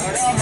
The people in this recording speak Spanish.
Ahora vamos